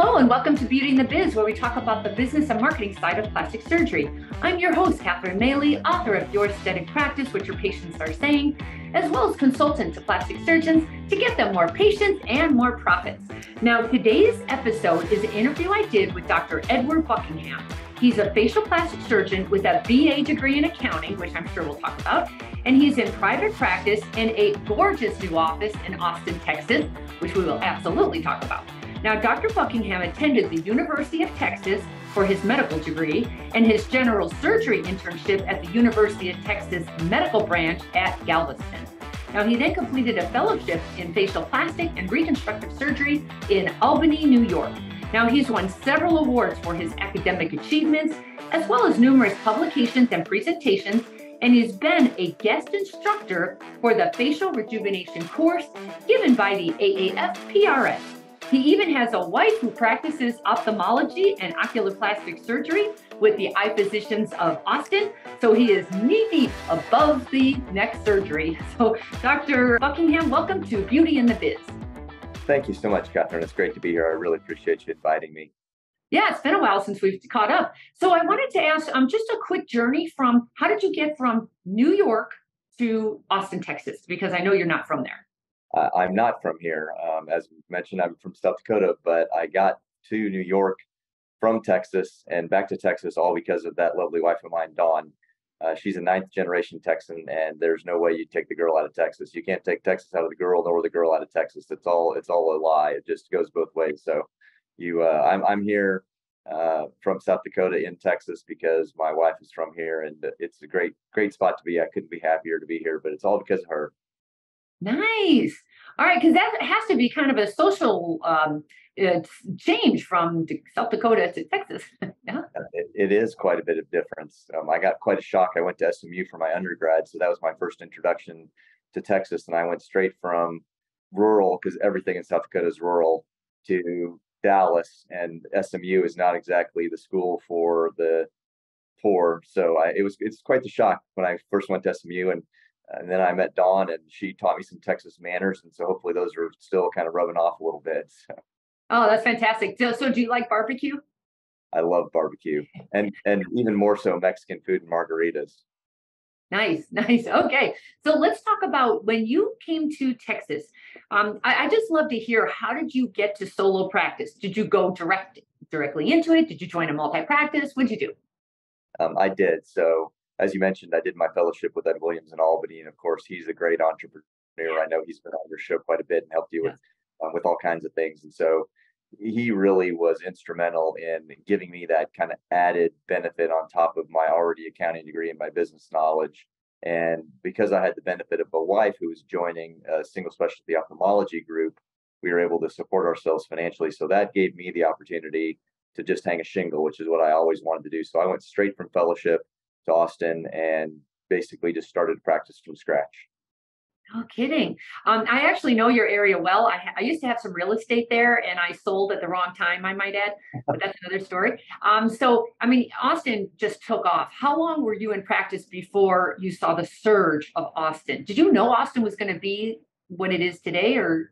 Hello, and welcome to Beauty and the Biz, where we talk about the business and marketing side of plastic surgery. I'm your host, Catherine Maley, author of Your Aesthetic Practice, What Your Patients Are Saying, as well as consultant to plastic surgeons to get them more patients and more profits. Now, today's episode is an interview I did with Dr. Edward Buckingham. He's a facial plastic surgeon with a BA degree in accounting, which I'm sure we'll talk about, and he's in private practice in a gorgeous new office in Austin, Texas, which we will absolutely talk about. Now, Dr. Buckingham attended the University of Texas for his medical degree and his general surgery internship at the University of Texas Medical Branch at Galveston. Now, he then completed a fellowship in facial plastic and reconstructive surgery in Albany, New York. Now, he's won several awards for his academic achievements, as well as numerous publications and presentations, and he's been a guest instructor for the facial rejuvenation course given by the AAF PRS. He even has a wife who practices ophthalmology and oculoplastic surgery with the eye physicians of Austin. So he is knee deep above the neck surgery. So, Dr. Buckingham, welcome to Beauty and the Biz. Thank you so much, Catherine. It's great to be here. I really appreciate you inviting me. Yeah, it's been a while since we've caught up. So I wanted to ask um, just a quick journey from how did you get from New York to Austin, Texas? Because I know you're not from there. Uh, I'm not from here. Um, as mentioned, I'm from South Dakota, but I got to New York from Texas and back to Texas all because of that lovely wife of mine, Dawn. Uh, she's a ninth generation Texan, and there's no way you take the girl out of Texas. You can't take Texas out of the girl, nor the girl out of Texas. It's all it's all a lie. It just goes both ways. So, you, uh, I'm I'm here uh, from South Dakota in Texas because my wife is from here, and it's a great great spot to be. I couldn't be happier to be here, but it's all because of her. Nice. All right, because that has to be kind of a social um, uh, change from South Dakota to Texas. yeah, it, it is quite a bit of difference. Um, I got quite a shock. I went to SMU for my undergrad, so that was my first introduction to Texas, and I went straight from rural because everything in South Dakota is rural to Dallas, and SMU is not exactly the school for the poor. So I, it was it's quite the shock when I first went to SMU and and then I met Dawn, and she taught me some Texas manners, and so hopefully those are still kind of rubbing off a little bit. So. Oh, that's fantastic! So, so do you like barbecue? I love barbecue, and and even more so Mexican food and margaritas. Nice, nice. Okay, so let's talk about when you came to Texas. Um, I, I just love to hear how did you get to solo practice? Did you go direct directly into it? Did you join a multi practice? What did you do? Um, I did. So as you mentioned, I did my fellowship with Ed Williams in Albany, and of course, he's a great entrepreneur. I know he's been on your show quite a bit and helped you with um, with all kinds of things, and so he really was instrumental in giving me that kind of added benefit on top of my already accounting degree and my business knowledge. And because I had the benefit of a wife who was joining a single specialty ophthalmology group, we were able to support ourselves financially. So that gave me the opportunity to just hang a shingle, which is what I always wanted to do. So I went straight from fellowship to Austin and basically just started practice from scratch. No kidding. Um, I actually know your area well. I, ha- I, used to have some real estate there and I sold at the wrong time, I might add, but that's another story. Um, so, I mean, Austin just took off. How long were you in practice before you saw the surge of Austin? Did you know Austin was going to be what it is today or?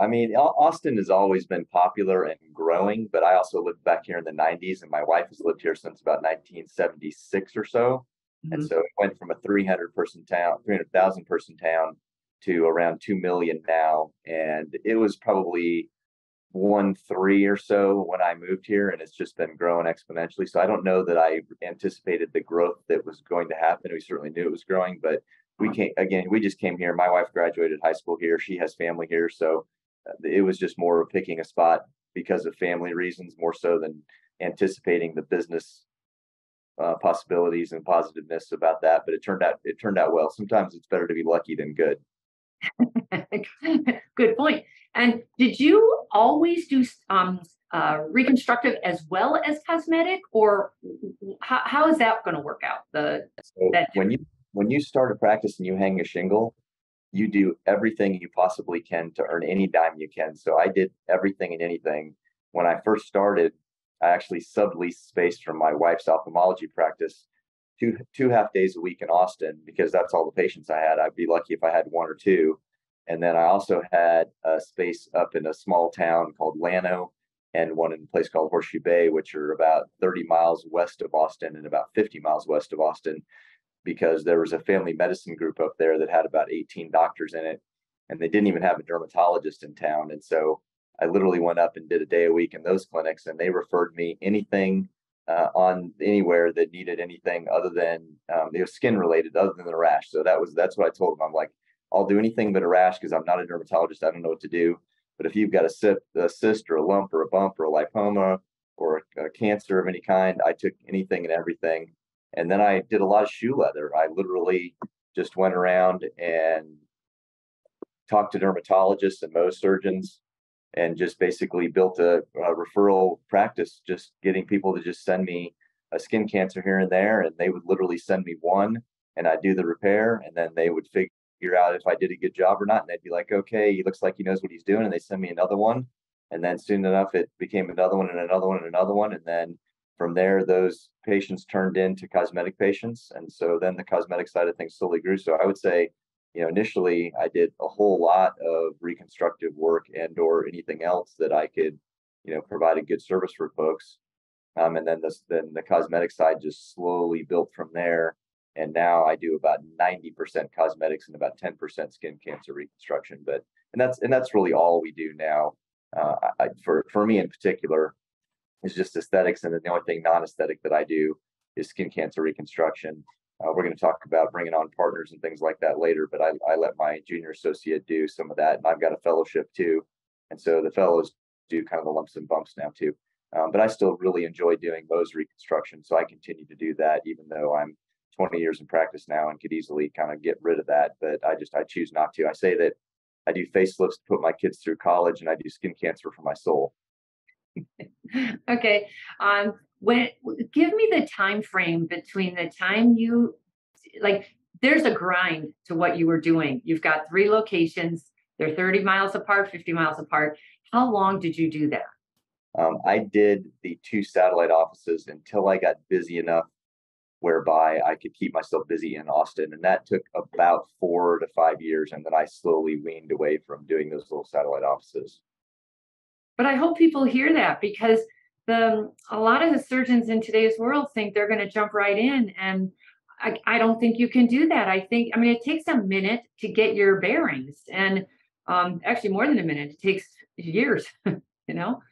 I mean, Austin has always been popular and growing, but I also lived back here in the 90s, and my wife has lived here since about 1976 or so. Mm-hmm. And so it went from a 300 person town, 300,000 person town to around 2 million now. And it was probably one three or so when I moved here, and it's just been growing exponentially. So I don't know that I anticipated the growth that was going to happen. We certainly knew it was growing, but we came again, we just came here. My wife graduated high school here, she has family here. So it was just more of picking a spot because of family reasons more so than anticipating the business uh, possibilities and positiveness about that but it turned out it turned out well. Sometimes it's better to be lucky than good. Good point. And did you always do um, uh, reconstructive as well as cosmetic or how, how is that going to work out the so that when you when you start a practice and you hang a shingle you do everything you possibly can to earn any dime you can. So I did everything and anything. When I first started, I actually subleased space from my wife's ophthalmology practice two two half days a week in Austin because that's all the patients I had. I'd be lucky if I had one or two. And then I also had a space up in a small town called Llano and one in a place called Horseshoe Bay, which are about 30 miles west of Austin and about 50 miles west of Austin, because there was a family medicine group up there that had about 18 doctors in it, and they didn't even have a dermatologist in town. And so I literally went up and did a day a week in those clinics, and they referred me anything uh, on anywhere that needed anything other than um, it skin related, other than the rash. So that was that's what I told them. I'm like, I'll do anything but a rash because I'm not a dermatologist. I don't know what to do. But if you've got a, cyst, a cyst or a lump or a bump or a lipoma or a, a cancer of any kind, I took anything and everything. And then I did a lot of shoe leather. I literally just went around and talked to dermatologists and Mohs surgeons and just basically built a, a, referral practice, just getting people to just send me a skin cancer here and there. And they would literally send me one and I'd do the repair and then they would figure out if I did a good job or not. And they'd be like, okay, he looks like he knows what he's doing. And they send me another one. And then soon enough, it became another one and another one and another one. And then from there, those patients turned into cosmetic patients. And so then the cosmetic side of things slowly grew. So I would say you know initially i did a whole lot of reconstructive work and or anything else that i could you know provide a good service for folks um, and then this then the cosmetic side just slowly built from there and now i do about 90% cosmetics and about 10% skin cancer reconstruction but and that's and that's really all we do now uh, I, for for me in particular is just aesthetics and the only thing non-aesthetic that i do is skin cancer reconstruction uh, we're going to talk about bringing on partners and things like that later, but I, I let my junior associate do some of that, and I've got a fellowship too, and so the fellows do kind of the lumps and bumps now too. Um, but I still really enjoy doing Mohs reconstruction, so I continue to do that, even though I'm 20 years in practice now and could easily kind of get rid of that. But I just I choose not to. I say that I do facelifts to put my kids through college, and I do skin cancer for my soul. okay. Um, when give me the time frame between the time you like there's a grind to what you were doing. You've got three locations. They're 30 miles apart, 50 miles apart. How long did you do that? Um, I did the two satellite offices until I got busy enough whereby I could keep myself busy in Austin. And that took about four to five years. And then I slowly weaned away from doing those little satellite offices. But I hope people hear that because the a lot of the surgeons in today's world think they're going to jump right in and I, I don't think you can do that. I think i mean it takes a minute to get your bearings and um, actually more than a minute it takes years you know?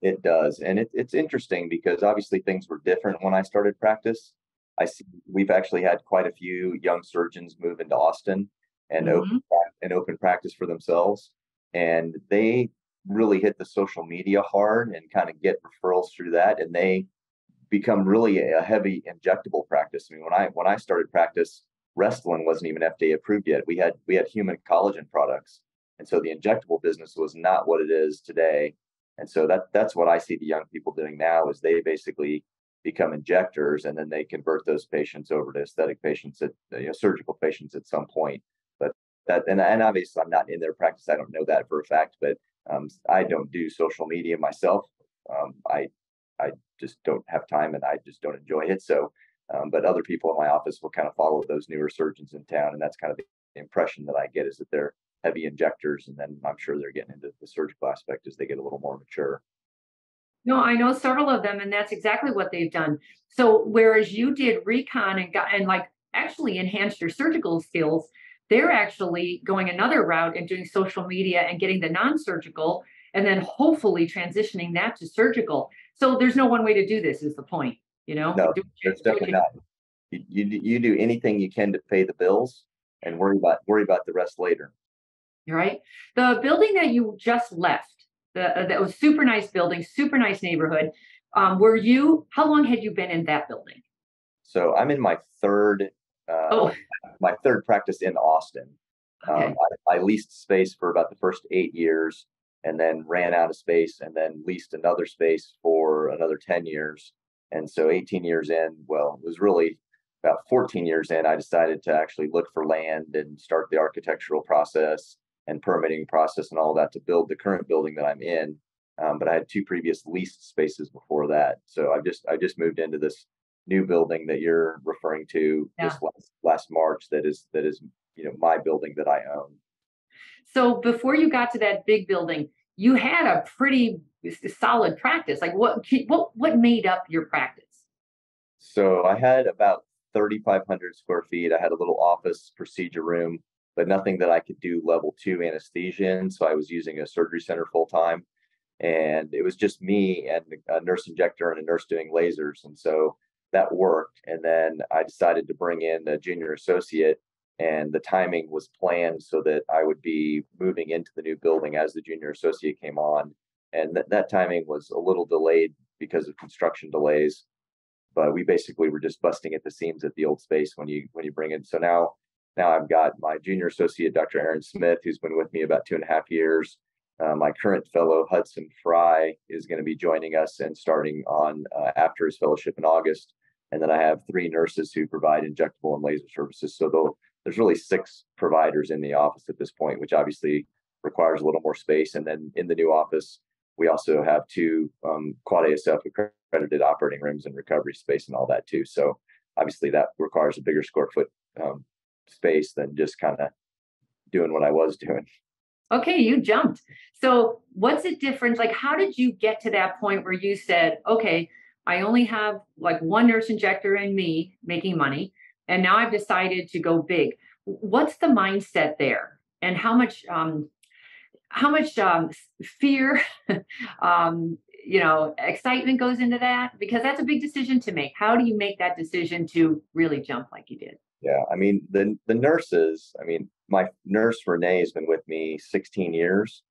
It does and it, it's interesting because obviously things were different when i started practice. I see we've actually had quite a few young surgeons move into austin and mm-hmm. open and open practice for themselves and they really hit the social media hard and kind of get referrals through that and they become really a heavy injectable practice. I mean, when I when I started practice, Restylane wasn't even FDA approved yet. We had we had human collagen products, and so the injectable business was not what it is today. And so that that's what I see the young people doing now is they basically become injectors, and then they convert those patients over to aesthetic patients at you know, surgical patients at some point. But that and and obviously I'm not in their practice. I don't know that for a fact, but um, I don't do social media myself. Um, I I just don't have time and I just don't enjoy it. So, um, but other people in my office will kind of follow those newer surgeons in town, and that's kind of the impression that I get is that they're heavy injectors, and then I'm sure they're getting into the surgical aspect as they get a little more mature. No, I know several of them, and that's exactly what they've done. So, whereas you did recon and got and like actually enhanced your surgical skills, they're actually going another route and doing social media and getting the non-surgical and then hopefully transitioning that to surgical. So there's no one way to do this is the point, you know? No, there's definitely not. You, you, you do anything you can to pay the bills and worry about worry about the rest later. Right. The building that you just left, the, uh, that was super nice building, super nice neighborhood. Um, were you? How long had you been in that building? So I'm in my third uh, oh. my third practice in Austin. Okay. Um, I, I, leased space for about the first eight years and then ran out of space and then leased another space for another 10 years. And so 18 years in, well, it was really about 14 years in, I decided to actually look for land and start the architectural process and permitting process and all that to build the current building that I'm in. Um, but I had two previous leased spaces before that. So I just I just moved into this new building that you're referring to yeah. this last, last March that is that is you know my building that I own. So before you got to that big building, you had a pretty solid practice. Like what what what made up your practice? So I had about 3,500 square feet. I had a little office procedure room, but nothing that I could do level two anesthesia in. So I was using a surgery center full time. And it was just me and a nurse injector and a nurse doing lasers. And so that worked. And then I decided to bring in a junior associate, and the timing was planned so that I would be moving into the new building as the junior associate came on. And th- that timing was a little delayed because of construction delays but we basically were just busting at the seams at the old space when you when you bring in. So now now I've got my junior associate, Dr. Erin Smith, who's been with me about two and a half years. Uh, my current fellow Hudson Fry is going to be joining us and starting on uh, after his fellowship in August. And then I have three nurses who provide injectable and laser services. So there's really six providers in the office at this point, which obviously requires a little more space. And then in the new office, we also have two um, quad ASF accredited operating rooms and recovery space and all that too. So obviously that requires a bigger square foot um, space than just kind of doing what I was doing. Okay, you jumped. So what's the difference? Like, how did you get to that point where you said, okay, I only have like one nurse injector and me making money, and now I've decided to go big. What's the mindset there? And how much um, how much um, fear, um, you know, excitement goes into that? Because that's a big decision to make. How do you make that decision to really jump like you did? Yeah, I mean the the nurses. I mean, my nurse Renee has been with me 16 years.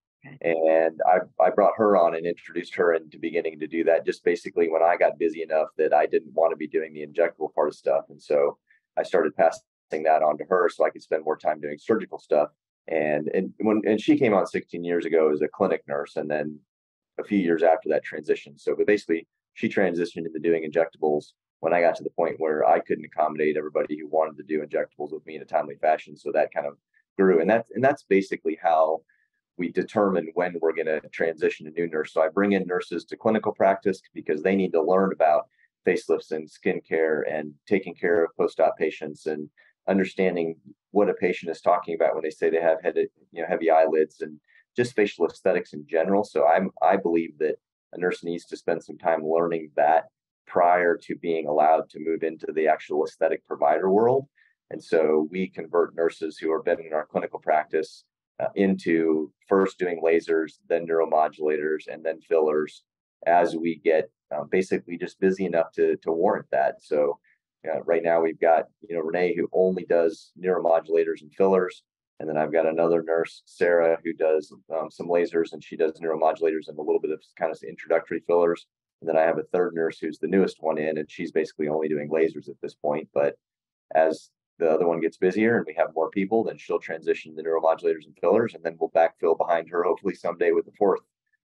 And I I brought her on and introduced her into beginning to do that. Just basically when I got busy enough that I didn't want to be doing the injectable part of stuff, and so I started passing that on to her so I could spend more time doing surgical stuff. And and when and she came on 16 years ago as a clinic nurse and then a few years after that transition. So but basically she transitioned into doing injectables when i got to the point where i couldn't accommodate everybody who wanted to do injectables with me in a timely fashion. So that kind of grew. And that's and that's basically how we determine when we're going to transition to new nurse so i bring in nurses to clinical practice because they need to learn about facelifts and skincare and taking care of post-op patients and understanding what a patient is talking about when they say they have head, you know, heavy eyelids and just facial aesthetics in general. So I'm I believe that a nurse needs to spend some time learning that prior to being allowed to move into the actual aesthetic provider world. And so we convert nurses who have been in our clinical practice uh, into first doing lasers, then neuromodulators, and then fillers as we get um, basically just busy enough to to warrant that. So uh, right now, we've got you know Renee who only does neuromodulators and fillers, and then I've got another nurse, Sarah, who does um, some lasers and she does neuromodulators and a little bit of kind of introductory fillers. And then I have a third nurse who's the newest one in, and she's basically only doing lasers at this point. But as the other one gets busier and we have more people, then she'll transition to neuromodulators and fillers, and then we'll backfill behind her hopefully someday with the fourth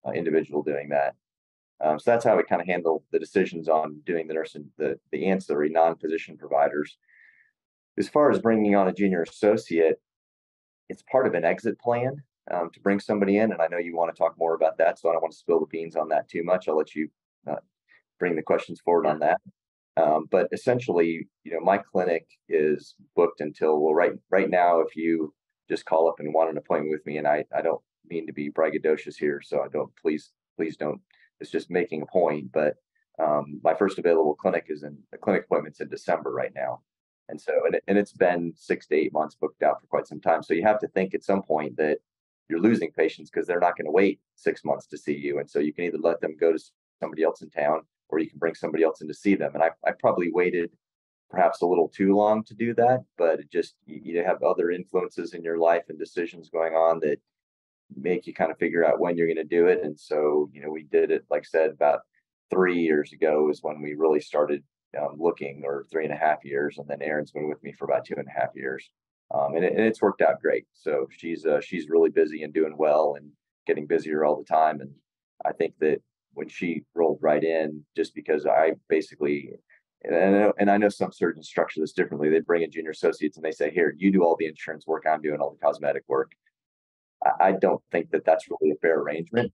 uh, individual doing that. Um, so that's how we kind of handle the decisions on doing the nursing, the, the ancillary non-physician providers. As far as bringing on a junior associate, it's part of an exit plan um, to bring somebody in. And I know you want to talk more about that, so I don't want to spill the beans on that too much. I'll let you uh, bring the questions forward on that. Um, but essentially, you know, my clinic is booked until well, right right now. If you just call up and want an appointment with me, and I I don't mean to be braggadocious here, so I don't please please don't it's just making a point. But um, my first available clinic is in the clinic appointments in December right now. And so, and, it, and it's been six to eight months booked out for quite some time. So you have to think at some point that you're losing patients because they're not going to wait six months to see you. And so you can either let them go to somebody else in town or you can bring somebody else in to see them. And I, I probably waited perhaps a little too long to do that, but it just, you, you have other influences in your life and decisions going on that make you kind of figure out when you're going to do it. And so, you know, we did it, like I said, about three years ago is when we really started um, looking, or three and a half years. And then Erin's been with me for about two and a half years. Um, and, it, and, it's worked out great. So she's uh, she's really busy and doing well and getting busier all the time. And I think that when she rolled right in, just because I basically and I, know, and I know some surgeons structure this differently. They bring in junior associates and they say, "Here, you do all the insurance work. I'm doing all the cosmetic work." I don't think that that's really a fair arrangement.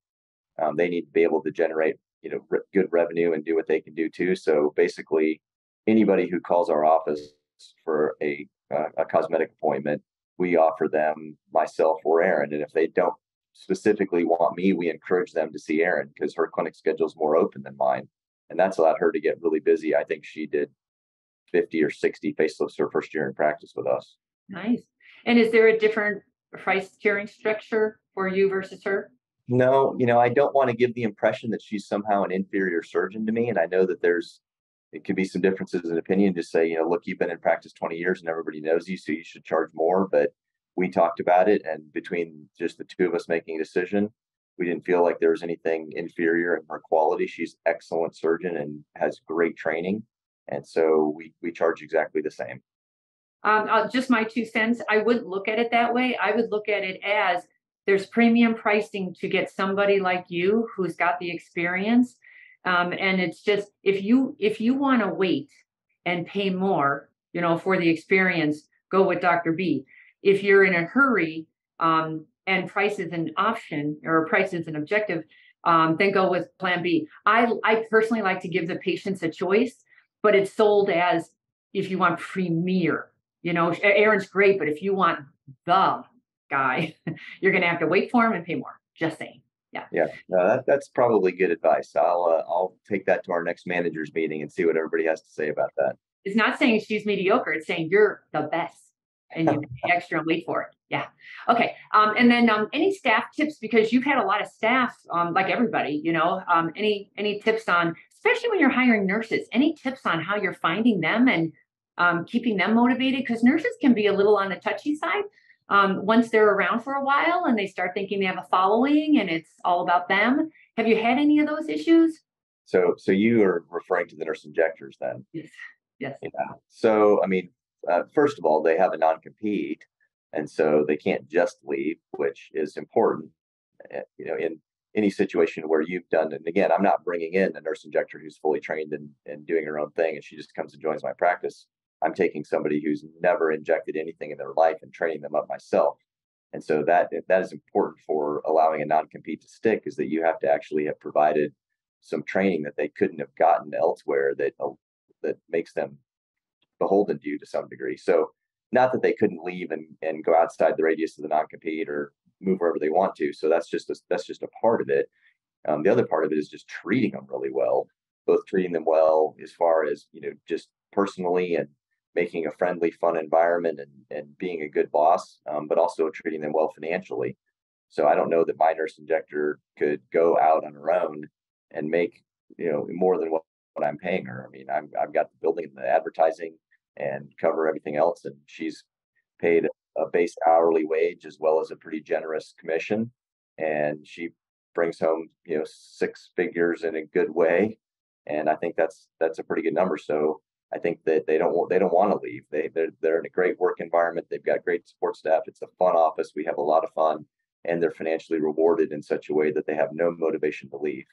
Um, they need to be able to generate, you know, re- good revenue and do what they can do too. So basically, anybody who calls our office for a uh, a cosmetic appointment, we offer them myself or Erin. and if they don't specifically want me, we encourage them to see Erin because her clinic schedule is more open than mine. And that's allowed her to get really busy. I think she did 50 or 60 facelifts her first year in practice with us. Nice. And is there a different price tiering structure for you versus her? No, you know, I don't want to give the impression that she's somehow an inferior surgeon to me. And I know that there's, it could be some differences in opinion to say, you know, look, you've been in practice 20 years and everybody knows you, so you should charge more. But we talked about it, and between just the two of us making a decision, we didn't feel like there was anything inferior in her quality. She's excellent surgeon and has great training, and so we we charge exactly the same. Um, uh, just my two cents. I wouldn't look at it that way. I would look at it as there's premium pricing to get somebody like you who's got the experience, um, and it's just if you if you want to wait and pay more, you know, for the experience, go with Dr. B. If you're in a hurry um, and price is an option or price is an objective, um, then go with Plan B. I I personally like to give the patients a choice, but it's sold as if you want premier you know, Erin's great, but if you want the guy, you're going to have to wait for him and pay more. Just saying. Yeah. Yeah. No, that, that's probably good advice. I'll uh, I'll take that to our next managers meeting and see what everybody has to say about that. It's not saying she's mediocre. It's saying you're the best, and you pay extra and wait for it. Yeah. Okay. Um, and then um, any staff tips because you've had a lot of staff, um, like everybody. You know, um, any any tips on, especially when you're hiring nurses, any tips on how you're finding them and um, keeping them motivated because nurses can be a little on the touchy side um, once they're around for a while and they start thinking they have a following and it's all about them. Have you had any of those issues? So, so you are referring to the nurse injectors then? Yes. Yes. Yeah. So, I mean, uh, first of all, they have a non-compete, and so they can't just leave, which is important. Eh, you know, in any situation where you've done, and again, I'm not bringing in a nurse injector who's fully trained and, and doing her own thing, and she just comes and joins my practice. I'm taking somebody who's never injected anything in their life and training them up myself. And so that that is important for allowing a non-compete to stick is that you have to actually have provided some training that they couldn't have gotten elsewhere that uh, that makes them beholden to you to some degree. So not that they couldn't leave and, and go outside the radius of the non-compete or move wherever they want to. So that's just a, that's just a part of it. Um, the other part of it is just treating them really well, both treating them well as far as you know just personally and making a friendly, fun environment and, and being a good boss, um, but also treating them well financially. So I don't know that my nurse injector could go out on her own and make you know more than what, what I'm paying her. I mean, I'm, I've got the building and the advertising and cover everything else, and she's paid a base hourly wage as well as a pretty generous commission, and she brings home you know six figures in a good way, and I think that's that's a pretty good number. So I think that they don't want they don't want to leave. They they're, they're in a great work environment. They've got great support staff. It's a fun office. We have a lot of fun, and they're financially rewarded in such a way that they have no motivation to leave.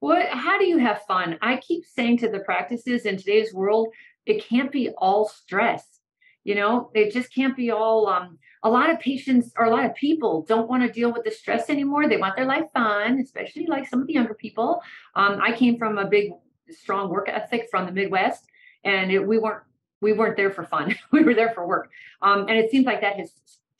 What? How do you have fun? I keep saying to the practices in today's world, it can't be all stress. You know, it just can't be all. Um, a lot of patients or a lot of people don't want to deal with the stress anymore. They want their life fun, especially like some of the younger people. Um, I came from a big strong work ethic from the Midwest, and it, we weren't we weren't there for fun. we were there for work. Um, and it seems like that has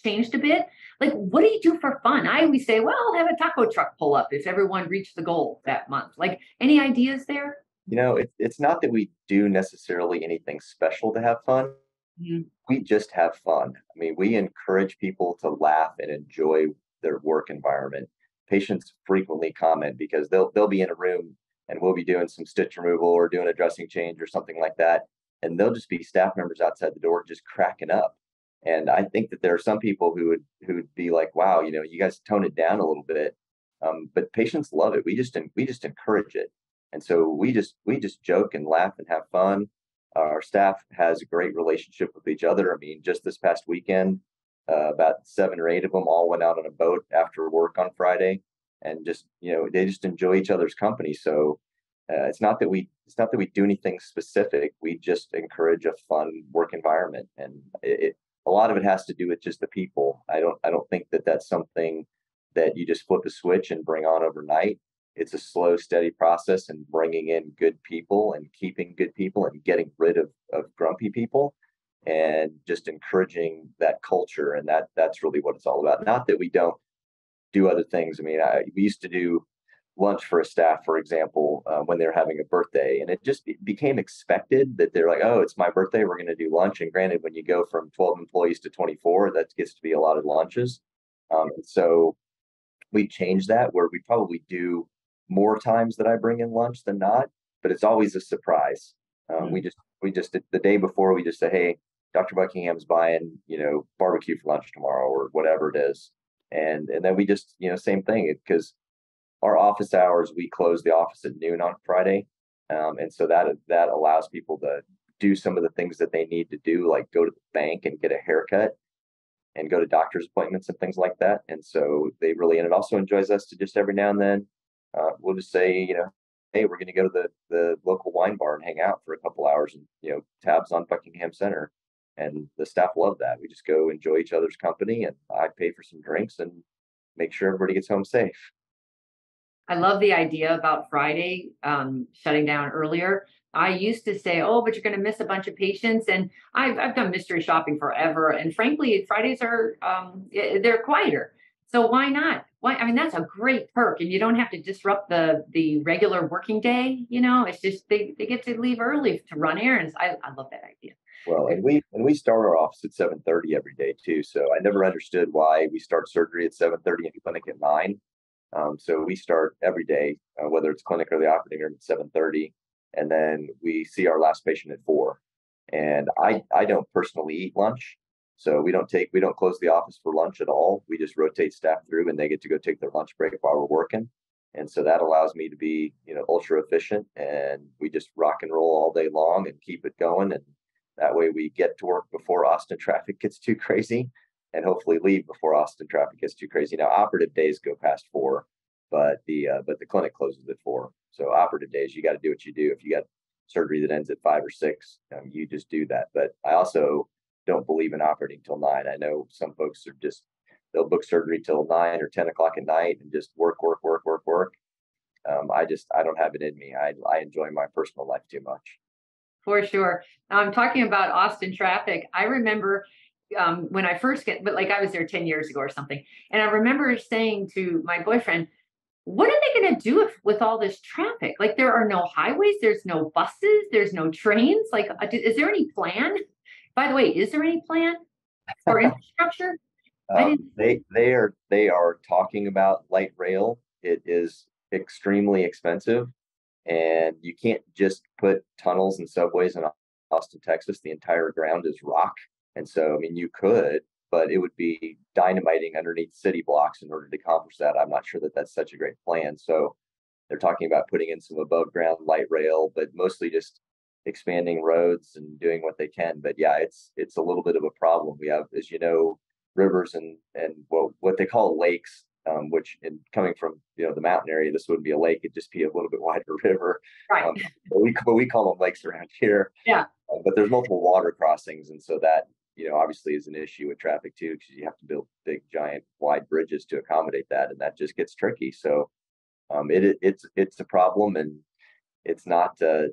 changed a bit. Like, what do you do for fun? I always say, well, have a taco truck pull up if everyone reached the goal that month. Like, any ideas there? You know, it, it's not that we do necessarily anything special to have fun. Mm-hmm. We just have fun. I mean, we encourage people to laugh and enjoy their work environment. Patients frequently comment because they'll they'll be in a room and we'll be doing some stitch removal or doing a dressing change or something like that. And they'll just be staff members outside the door just cracking up. And I think that there are some people who would who would be like, "Wow, you know, you guys tone it down a little bit." Um, but patients love it. We just we just encourage it, and so we just we just joke and laugh and have fun. Our staff has a great relationship with each other. I mean, just this past weekend, uh, about seven or eight of them all went out on a boat after work on Friday and just you know they just enjoy each other's company. So uh, it's not that we it's not that we do anything specific. We just encourage a fun work environment. And it, it, a lot of it has to do with just the people. I don't i don't think that that's something that you just flip a switch and bring on overnight it's a slow steady process and bringing in good people and keeping good people and getting rid of, of grumpy people and just encouraging that culture and that that's really what it's all about not that we don't do other things. I mean, I, we used to do lunch for a staff, for example, uh, when they're having a birthday, and it just be, became expected that they're like, "Oh, it's my birthday, we're going to do lunch." And granted, when you go from 12 employees to 24, that gets to be a lot of lunches. Um, so we changed that where we probably do more times that I bring in lunch than not, but it's always a surprise. Um, mm-hmm. We just we just the day before we just say, "Hey, Dr. Buckingham's buying you know barbecue for lunch tomorrow or whatever it is," and and then we just you know same thing because our office hours we close the office at noon on Friday, um, and so that that allows people to do some of the things that they need to do, like go to the bank and get a haircut and go to doctor's appointments and things like that. And so they really, and it also enjoys us to just every now and then, uh, we'll just say, you know, hey, we're going to go to the the local wine bar and hang out for a couple hours and you know tabs on Buckingham Center, and the staff love that. We just go enjoy each other's company, and I pay for some drinks and make sure everybody gets home safe. I love the idea about Friday um, shutting down earlier. I used to say, oh, but you're going to miss a bunch of patients. And I've, I've done mystery shopping forever. And frankly, Fridays are, um, they're quieter. So why not? Why? I mean, that's a great perk, and you don't have to disrupt the the regular working day. You know, it's just they, they get to leave early to run errands. I, I love that idea. Well, and we and we start our office at seven thirty every day too. So I never understood why we start surgery at seven thirty and clinic at nine. Um, so we start every day, uh, whether it's clinic or the operating room at seven thirty, and then we see our last patient at four. And I I don't personally eat lunch, so we don't take we don't close the office for lunch at all. We just rotate staff through, and they get to go take their lunch break while we're working. And so that allows me to be you know ultra efficient, and we just rock and roll all day long and keep it going. And that way we get to work before Austin traffic gets too crazy, and hopefully leave before Austin traffic gets too crazy. Now operative days go past four, but the uh, but the clinic closes at four. So operative days, you got to do what you do. If you got surgery that ends at five or six, um, you just do that. But I also don't believe in operating till nine. I know some folks are just they'll book surgery till nine or ten o'clock at night and just work, work, work, work, work. Um, I just I don't have it in me. I I enjoy my personal life too much. For sure. I'm talking about Austin traffic. I remember um, when I first get, but like I was there 10 years ago or something. And I remember saying to my boyfriend, what are they going to do if, with all this traffic? Like there are no highways, there's no buses, there's no trains. Like, uh, is there any plan? By the way, is there any plan for infrastructure? Um, they they are they are talking about light rail. It is extremely expensive, and you can't just put tunnels and subways in Austin, Texas. The entire ground is rock, and so I mean you could, but it would be dynamiting underneath city blocks in order to accomplish that. I'm not sure that that's such a great plan. So they're talking about putting in some above ground light rail, but mostly just expanding roads and doing what they can. But yeah, it's it's a little bit of a problem. We have, as you know, rivers and and what what they call lakes, um, which in coming from you know the mountain area, this wouldn't be a lake; it'd just be a little bit wider river. Right. Um, but we but we call them lakes around here. Yeah. Uh, but there's multiple water crossings, and so that you know obviously is an issue with traffic too, because you have to build big, giant, wide bridges to accommodate that, and that just gets tricky. So um, it, it it's it's a problem, and it's not uh,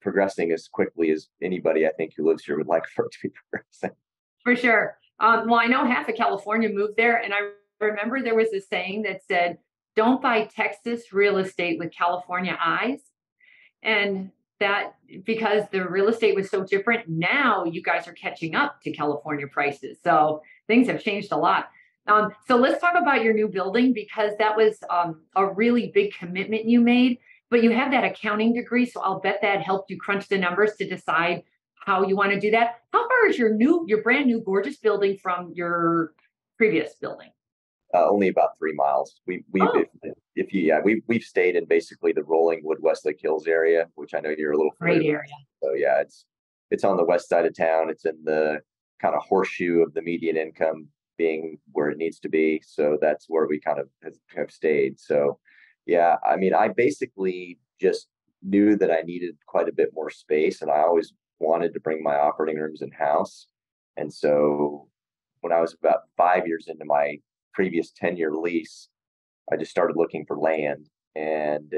progressing as quickly as anybody I think who lives here would like for it to be progressing. For sure. Um, well, I know half of California moved there, and I remember there was a saying that said, "Don't buy Texas real estate with California eyes," and that because the real estate was so different, now you guys are catching up to California prices. So things have changed a lot. Um, so let's talk about your new building because that was um, a really big commitment you made but you have that accounting degree. So I'll bet that helped you crunch the numbers to decide how you want to do that. How far is your new, your brand new gorgeous building from your previous building? Uh, only about three miles. We we oh. if, if, you yeah we we've stayed in basically the Rolling Rollingwood Westlake Hills area, which I know you're a little great area. So yeah, it's it's on the west side of town. It's in the kind of horseshoe of the median income being where it needs to be. So that's where we kind of have, have stayed. So yeah, I mean, I basically just knew that I needed quite a bit more space, and I always wanted to bring my operating rooms in house. And so when I was about five years into my previous 10 year lease, I just started looking for land and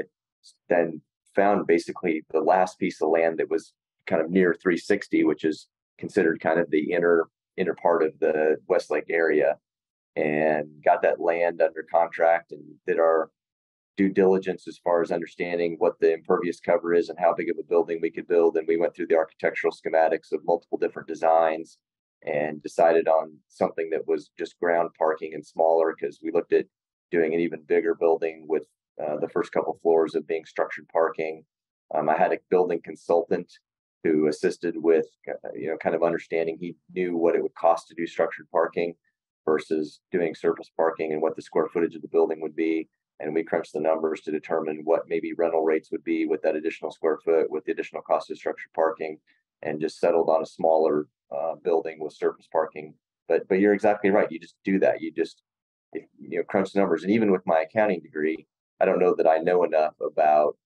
then found basically the last piece of land that was kind of near 360, which is considered kind of the inner inner part of the Westlake area. and got that land under contract and did our due diligence as far as understanding what the impervious cover is and how big of a building we could build. And we went through the architectural schematics of multiple different designs and decided on something that was just ground parking and smaller because we looked at doing an even bigger building with uh, the first couple floors of being structured parking. Um, I had a building consultant who assisted with, uh, you know, kind of understanding. He knew what it would cost to do structured parking versus doing surface parking and what the square footage of the building would be. And we crunched the numbers to determine what maybe rental rates would be with that additional square foot, with the additional cost of structured parking, and just settled on a smaller uh, building with surface parking. But but you're exactly right. You just do that. You just you know crunch the numbers. And even with my accounting degree, I don't know that I know enough about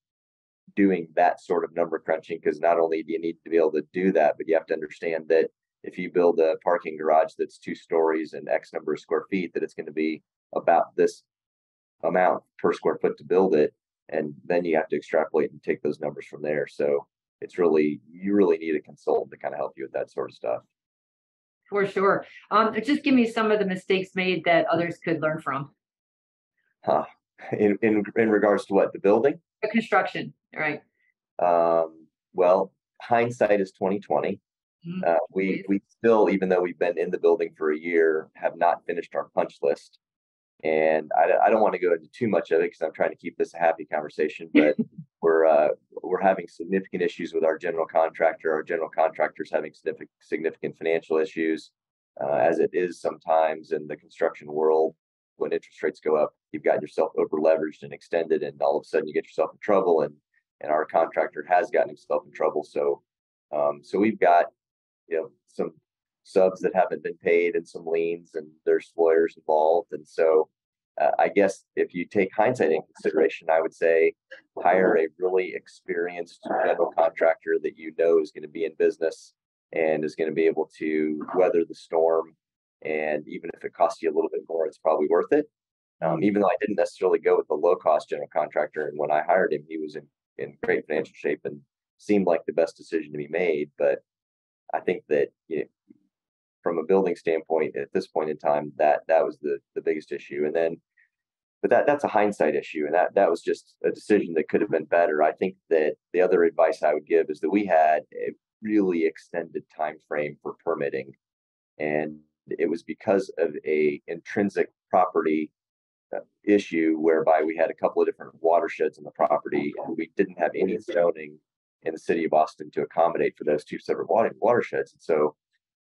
doing that sort of number crunching because not only do you need to be able to do that, but you have to understand that if you build a parking garage that's two stories and X number of square feet, that it's going to be about this amount per square foot to build it. And then you have to extrapolate and take those numbers from there. So it's really, you really need a consultant to kind of help you with that sort of stuff. For sure. Um, just give me some of the mistakes made that others could learn from. Huh. In, in, in regards to what? The building? The construction, right. Um, well, hindsight is 2020. Mm-hmm. Uh, we we still, even though we've been in the building for a year, have not finished our punch list. And I, I don't want to go into too much of it because I'm trying to keep this a happy conversation. But we're uh, we're having significant issues with our general contractor. Our general contractor is having significant significant financial issues, uh, as it is sometimes in the construction world. When interest rates go up, you've got yourself over leveraged and extended, and all of a sudden you get yourself in trouble. And and our contractor has gotten himself in trouble. So um, so we've got you know some subs that haven't been paid and some liens and there's lawyers involved. And so uh, i guess if you take hindsight in consideration i would say hire a really experienced general contractor that you know is going to be in business and is going to be able to weather the storm. And even if it costs you a little bit more it's probably worth it. Um, even though i didn't necessarily go with the low cost general contractor and when i hired him he was in, in great financial shape and seemed like the best decision to be made. But I think that you know, from a building standpoint, at this point in time, that that was the the biggest issue. And then, but that that's a hindsight issue, and that that was just a decision that could have been better. I think that the other advice I would give is that we had a really extended time frame for permitting, and it was because of a intrinsic property uh, issue whereby we had a couple of different watersheds on the property and we didn't have any zoning in the city of Austin to accommodate for those two separate water, watersheds. And so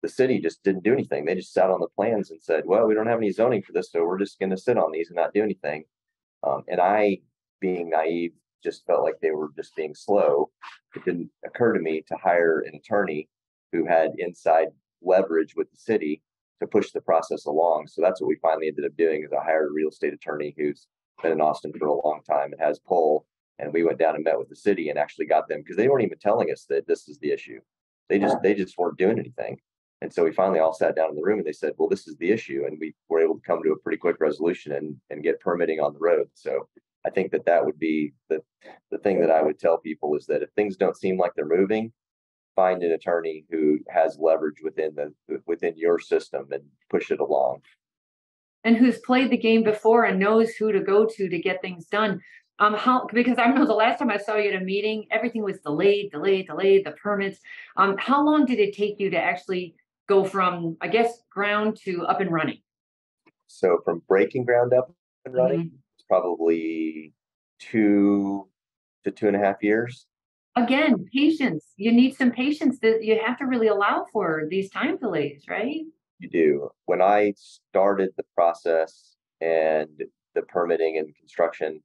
the city just didn't do anything. They just sat on the plans and said, well, we don't have any zoning for this, so we're just going to sit on these and not do anything. Um, and I, being naive, just felt like they were just being slow. It didn't occur to me to hire an attorney who had inside leverage with the city to push the process along. So that's what we finally ended up doing is I hired a real estate attorney who's been in Austin for a long time and has pull and we went down and met with the city and actually got them because they weren't even telling us that this is the issue. They just they just weren't doing anything. And so we finally all sat down in the room and they said, well, this is the issue. And we were able to come to a pretty quick resolution and, and get permitting on the road. So I think that that would be the, the thing that I would tell people is that if things don't seem like they're moving, find an attorney who has leverage within the within your system and push it along. And who's played the game before and knows who to go to to get things done. Um, how because I know the last time I saw you at a meeting, everything was delayed, delayed, delayed. The permits. Um, how long did it take you to actually go from, I guess, ground to up and running? So from breaking ground up and running, mm-hmm. it's probably two to two and a half years. Again, patience. You need some patience that you have to really allow for these time delays, right? You do. When I started the process and the permitting and construction,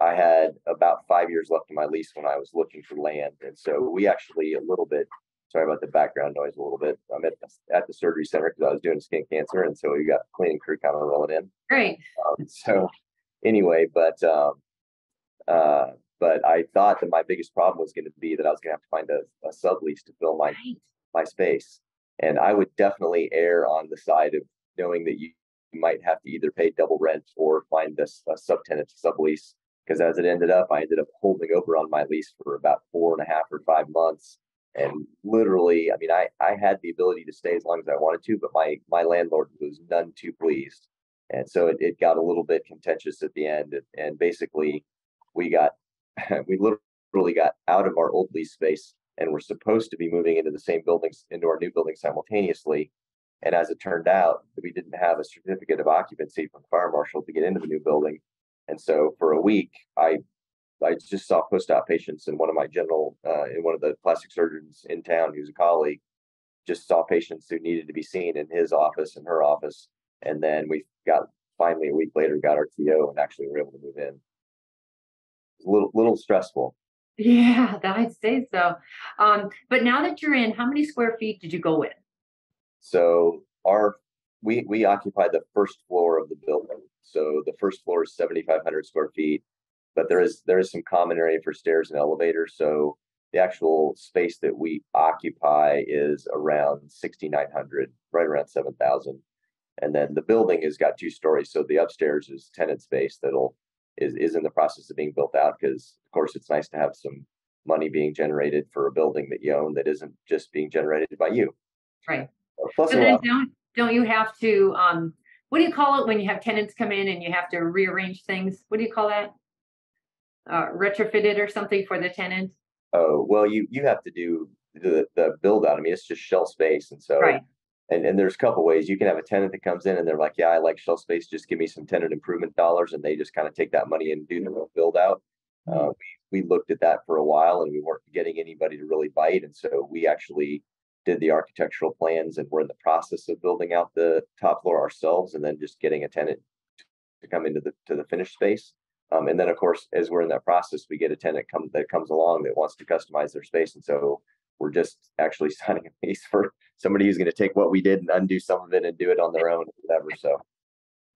I had about five years left in my lease when I was looking for land. And so we actually a little bit, sorry about the background noise a little bit. I'm at, at the surgery center because I was doing skin cancer. And so we got the cleaning crew kind of rolling in. Great. Um, so anyway, but, um, uh, but I thought that my biggest problem was going to be that I was going to have to find a, a sublease to fill my, right. my space. And I would definitely err on the side of knowing that you, might have to either pay double rent or find this a subtenant sublease because as it ended up, I ended up holding over on my lease for about four and a half or five months. And literally, I mean, I, I had the ability to stay as long as I wanted to, but my my landlord was none too pleased. And so it, it got a little bit contentious at the end. And basically, we got, we literally got out of our old lease space and we're supposed to be moving into the same buildings, into our new building simultaneously. And as it turned out, we didn't have a certificate of occupancy from fire marshal to get into the new building. And so for a week, I I just saw post-op patients, and one of my general, uh, in one of the plastic surgeons in town, who's a colleague, just saw patients who needed to be seen in his office and her office, and then we got finally a week later got our TO and actually were able to move in. a little little stressful. Yeah, I'd say so. Um, but now that you're in, how many square feet did you go in? So our we we occupy the first floor of the building. So the first floor is 7,500 square feet, but there is there is some common area for stairs and elevators. So the actual space that we occupy is around 6,900, right around 7,000. And then the building has got two stories. So the upstairs is tenant space that'll is is in the process of being built out because of course it's nice to have some money being generated for a building that you own that isn't just being generated by you. Right. Plus, but then don't don't you have to um what do you call it when you have tenants come in and you have to rearrange things? What do you call that? Uh, retrofit it or something for the tenant? Oh well, you you have to do the the build out. I mean, it's just shell space, and so right. And and there's a couple ways you can have a tenant that comes in and they're like, yeah, I like shell space. Just give me some tenant improvement dollars, and they just kind of take that money and do the build out. Uh, we we looked at that for a while, and we weren't getting anybody to really bite, and so we actually did the architectural plans, and we're in the process of building out the top floor ourselves, and then just getting a tenant to come into the to the finished space. Um, and then, of course, as we're in that process, we get a tenant come that comes along that wants to customize their space, and so we're just actually signing a lease for somebody who's going to take what we did and undo some of it and do it on their own, whatever. So,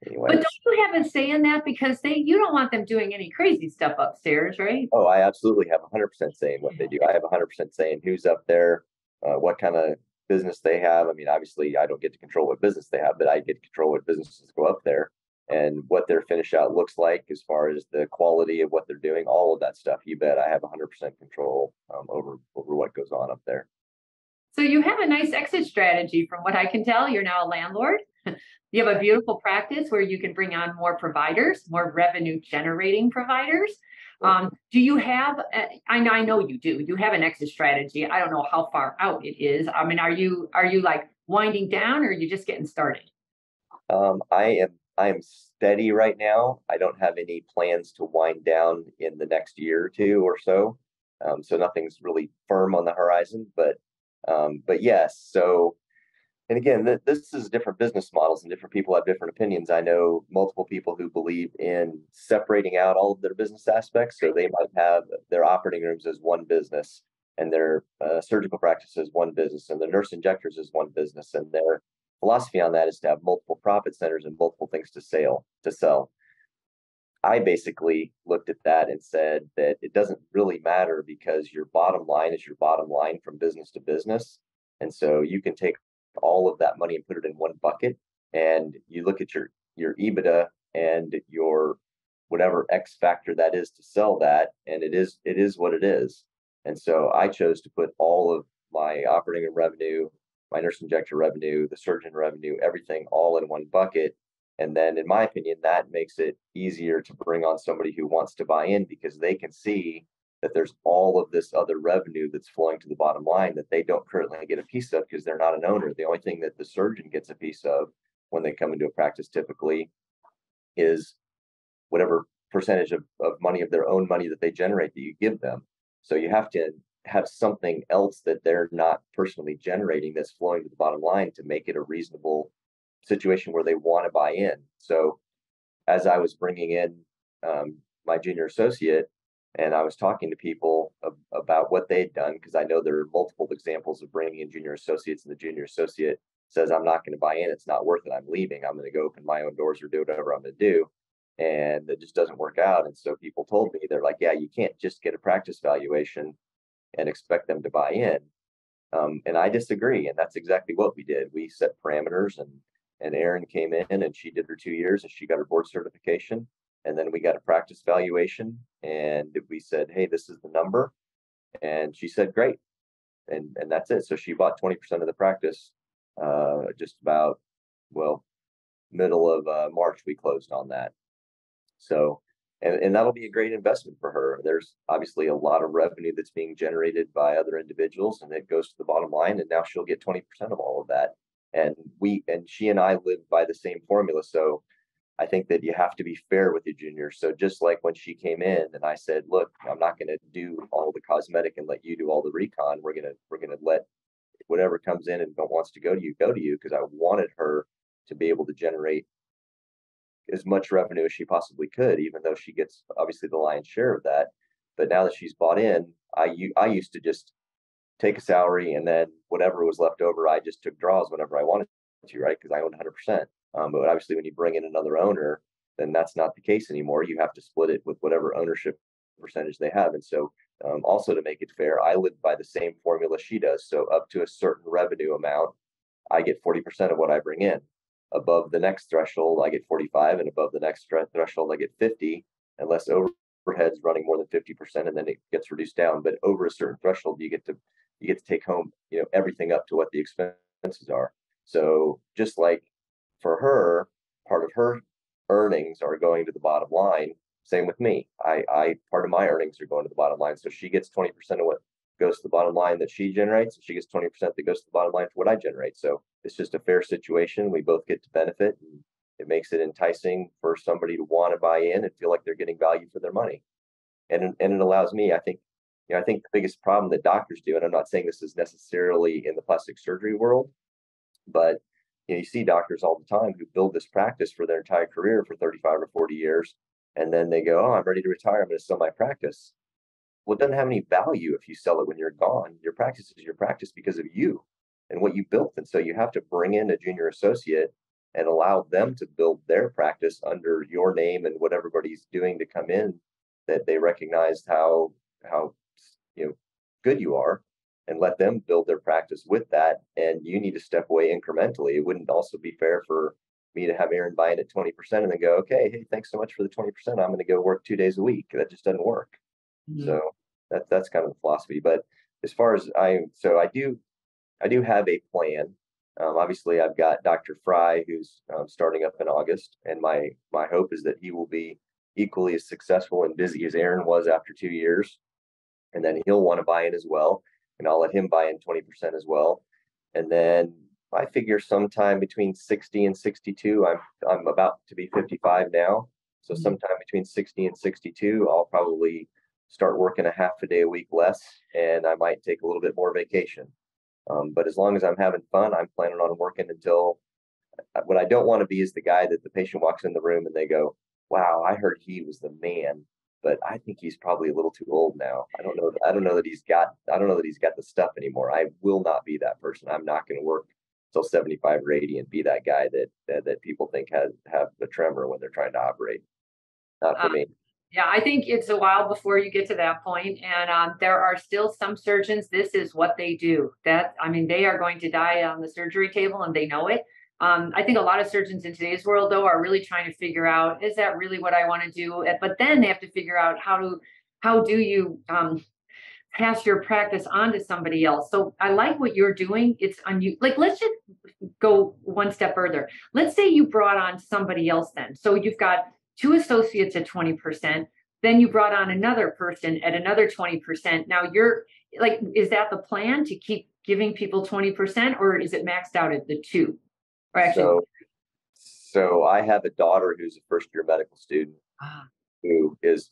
anyway. But don't you have a say in that because they you don't want them doing any crazy stuff upstairs, right? Oh, I absolutely have 100% say in what they do. I have 100% say in who's up there, uh, what kind of business they have. I mean, obviously, I don't get to control what business they have, but I get to control what businesses go up there and what their finish out looks like as far as the quality of what they're doing, all of that stuff. You bet I have 100% control um, over over what goes on up there. So you have a nice exit strategy, from what I can tell. You're now a landlord. you have a beautiful practice where you can bring on more providers, more revenue generating providers. Um, do you have? A, I know, I know you do. You have an exit strategy. I don't know how far out it is. I mean, are you are you like winding down, or are you just getting started? Um, I am I am steady right now. I don't have any plans to wind down in the next year or two or so. Um, so nothing's really firm on the horizon, but um, but yes. So, and again, th- this is different business models, and different people have different opinions. I know multiple people who believe in separating out all of their business aspects. So they might have their operating rooms as one business, and their uh, surgical practice as one business, and the nurse injectors as one business, and their philosophy on that is to have multiple profit centers and multiple things to sell to sell. I basically looked at that and said that it doesn't really matter because your bottom line is your bottom line from business to business. And so you can take all of that money and put it in one bucket and you look at your your EBITDA and your whatever X factor that is to sell that and it is it is what it is. And so I chose to put all of my operating revenue my nurse injector revenue, the surgeon revenue, everything all in one bucket. And then, in my opinion, that makes it easier to bring on somebody who wants to buy in because they can see that there's all of this other revenue that's flowing to the bottom line that they don't currently get a piece of because they're not an owner. The only thing that the surgeon gets a piece of when they come into a practice typically is whatever percentage of, of money of their own money that they generate that you give them. So you have to have something else that they're not personally generating that's flowing to the bottom line to make it a reasonable situation where they want to buy in. So, as I was bringing in um, my junior associate and I was talking to people ab- about what they'd done, because I know there are multiple examples of bringing in junior associates, and the junior associate says, I'm not going to buy in. It's not worth it. I'm leaving. I'm going to go open my own doors or do whatever I'm going to do. And it just doesn't work out. And so people told me, they're like, yeah, you can't just get a practice valuation and expect them to buy in. Um, and I disagree. And that's exactly what we did. We set parameters and and Erin came in and she did her two years and she got her board certification. And then we got a practice valuation and we said, hey, this is the number. And she said, great. And and that's it. So she bought 20% of the practice uh, just about, well, middle of uh, March, we closed on that. So, and, and that'll be a great investment for her. There's obviously a lot of revenue that's being generated by other individuals, and it goes to the bottom line. And now she'll get 20% of all of that. And we and she and I live by the same formula. So I think that you have to be fair with your juniors. So just like when she came in and I said, look, I'm not going to do all the cosmetic and let you do all the recon. We're gonna we're gonna let whatever comes in and wants to go to you go to you because I wanted her to be able to generate as much revenue as she possibly could, even though she gets obviously the lion's share of that. But now that she's bought in, I I used to just take a salary and then whatever was left over, I just took draws whenever I wanted to, right? Because I owned 100%. Um, but obviously, when you bring in another owner, then that's not the case anymore. You have to split it with whatever ownership percentage they have. And so, um, also to make it fair, I live by the same formula she does. So, up to a certain revenue amount, I get 40% of what I bring in. Above the next threshold, I get 45, and above the next threshold, I get 50, unless overhead's running more than 50%, and then it gets reduced down. But over a certain threshold, you get to you get to take home, you know, everything up to what the expenses are. So just like for her, part of her earnings are going to the bottom line. Same with me. I, I part of my earnings are going to the bottom line. So she gets 20% of what goes to the bottom line that she generates, and she gets 20% that goes to the bottom line for what I generate. So it's just a fair situation. We both get to benefit. And it makes it enticing for somebody to want to buy in and feel like they're getting value for their money. And, and it allows me, I think, you know, I think the biggest problem that doctors do, and I'm not saying this is necessarily in the plastic surgery world, but you know, you see doctors all the time who build this practice for their entire career for 35 or 40 years, and then they go, "Oh, I'm ready to retire. I'm going to sell my practice." Well, it doesn't have any value if you sell it when you're gone. Your practice is your practice because of you and what you built, and so you have to bring in a junior associate and allow them to build their practice under your name and what everybody's doing to come in that they recognize how how you know good you are and let them build their practice with that. And you need to step away incrementally. It wouldn't also be fair for me to have Erin buying at 20% and then go, okay, hey, thanks so much for the 20%. I'm going to go work two days a week. That just doesn't work. Mm-hmm. So that, that's kind of the philosophy. But as far as I, so I do, I do have a plan. Um, obviously, I've got Dr. Fry, who's um, starting up in August, and my my hope is that he will be equally as successful and busy as Erin was after two years, and then he'll want to buy in as well and I'll let him buy in 20% as well. And then I figure sometime between 60 and 62, I'm I'm about to be 55 now. So mm-hmm. sometime between 60 and 62, I'll probably start working a half a day a week less, and I might take a little bit more vacation. Um, but as long as I'm having fun, I'm planning on working until. Uh, what I don't want to be is the guy that the patient walks in the room and they go, "Wow, I heard he was the man," but I think he's probably a little too old now. I don't know. I don't know that he's got. I don't know that he's got the stuff anymore. I will not be that person. I'm not going to work till 75 or 80 and be that guy that that, that people think has have the tremor when they're trying to operate. Not for um, me. Yeah, I think it's a while before you get to that point, and um, there are still some surgeons. This is what they do. That I mean, they are going to die on the surgery table, and they know it. Um, I think a lot of surgeons in today's world, though, are really trying to figure out is that really what I want to do? Eh, but then they have to figure out how to how do you um, pass your practice on to somebody else. So I like what you're doing. It's on you. Like let's just go one step further. Let's say you brought on somebody else. Then so you've got two associates at twenty percent. Then you brought on another person at another 20%. Now you're like, is that the plan to keep giving people 20% or is it maxed out at the two? Or actually, so, so I have a daughter who's a first year medical student ah. who is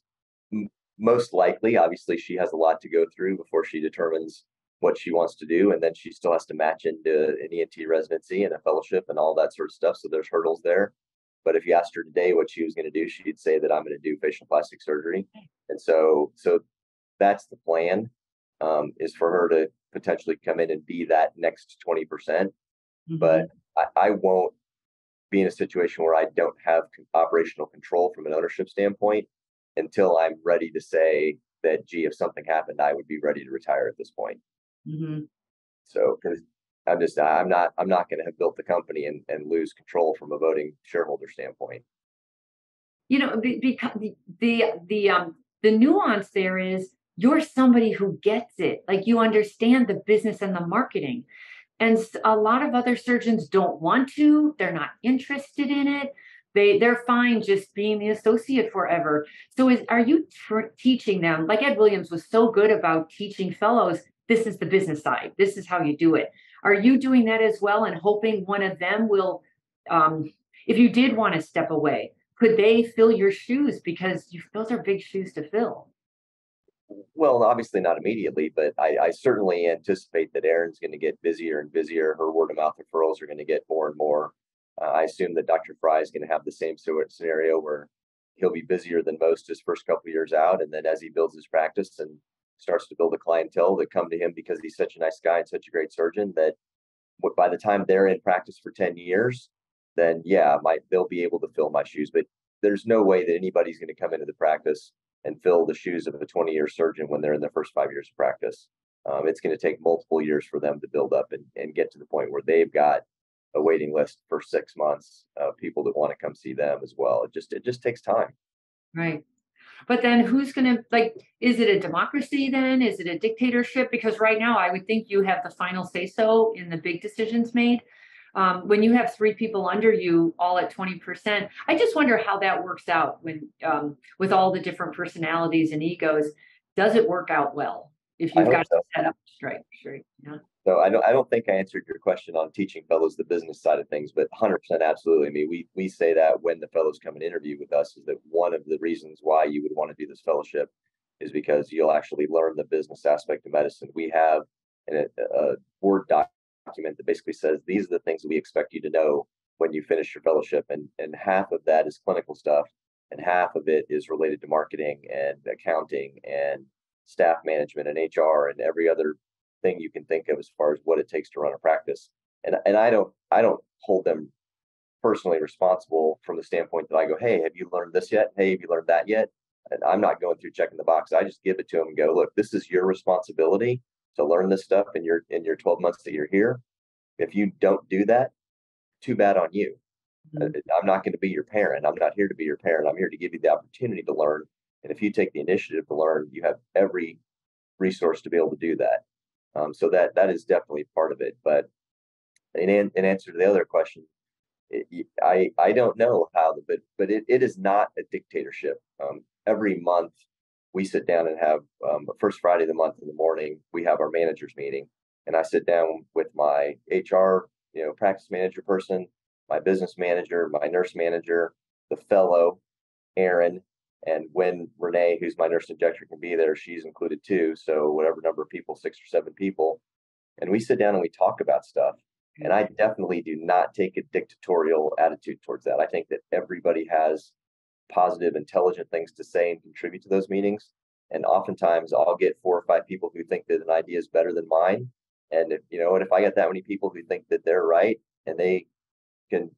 m- most likely, obviously, she has a lot to go through before she determines what she wants to do. And then she still has to match into an ENT residency and a fellowship and all that sort of stuff. So there's hurdles there. But if you asked her today what she was going to do, she'd say that I'm going to do facial plastic surgery. And so, so that's the plan um, is for her to potentially come in and be that next 20%. Mm-hmm. But I, I won't be in a situation where I don't have operational control from an ownership standpoint until I'm ready to say that, gee, if something happened, I would be ready to retire at this point. Mm-hmm. So, because I'm just, I'm not, I'm not going to have built the company and, and lose control from a voting shareholder standpoint. You know, the, the, the, the, um, the nuance there is you're somebody who gets it. Like you understand the business and the marketing And a lot of other surgeons don't want to, they're not interested in it. They they're fine just being the associate forever. So is are you tr- teaching them like Ed Williams was so good about teaching fellows this is the business side. This is how you do it. Are you doing that as well and hoping one of them will um, if you did want to step away, could they fill your shoes because you those are big shoes to fill? Well, obviously not immediately, but I, I certainly anticipate that Erin's going to get busier and busier. Her word of mouth referrals are going to get more and more. Uh, I assume that Dr. Fry is going to have the same scenario where he'll be busier than most his first couple years out, and then as he builds his practice and starts to build a clientele that come to him because he's such a nice guy and such a great surgeon that by the time they're in practice for 10 years then yeah might they'll be able to fill my shoes. But there's no way that anybody's going to come into the practice and fill the shoes of a 20 year surgeon when they're in their first five years of practice. Um, it's going to take multiple years for them to build up and, and get to the point where they've got a waiting list for six months of people that want to come see them as well. It just it just takes time. Right but then who's going to like is it a democracy then? Is it a dictatorship? Because right now i would think you have the final say so in the big decisions made. Um, when you have three people under you all at 20% i just wonder how that works out when um, with all the different personalities and egos. Does it work out well if you've got so. to set up straight straight yeah so I don't I don't think I answered your question on teaching fellows the business side of things, but 100% absolutely. I mean, we we say that when the fellows come and interview with us is that one of the reasons why you would want to do this fellowship is because you'll actually learn the business aspect of medicine. We have a, a word document that basically says these are the things that we expect you to know when you finish your fellowship, and and half of that is clinical stuff, and half of it is related to marketing and accounting and staff management and HR and every other thing you can think of as far as what it takes to run a practice. And and I don't I don't hold them personally responsible from the standpoint that I go, hey, have you learned this yet? Hey, have you learned that yet? And I'm not going through checking the box. I just give it to them and go, look, this is your responsibility to learn this stuff in your in your 12 months that you're here. If you don't do that, too bad on you. Mm-hmm. Uh, I'm not going to be your parent. I'm not here to be your parent. I'm here to give you the opportunity to learn. And if you take the initiative to learn, you have every resource to be able to do that. Um, so that that is definitely part of it. But in, in answer to the other question, it, I I don't know how but but it, it is not a dictatorship. Um, every month we sit down and have um, first Friday of the month in the morning we have our managers meeting, and I sit down with my HR you know practice manager person, my business manager, my nurse manager, the fellow, Erin, and when Renee, who's my nurse injector, can be there, she's included too. So whatever number of people, six or seven people, and we sit down and we talk about stuff. And I definitely do not take a dictatorial attitude towards that. I think that everybody has positive, intelligent things to say and contribute to those meetings. And oftentimes I'll get four or five people who think that an idea is better than mine. And if, you know, and if I get that many people who think that they're right and they can